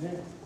네.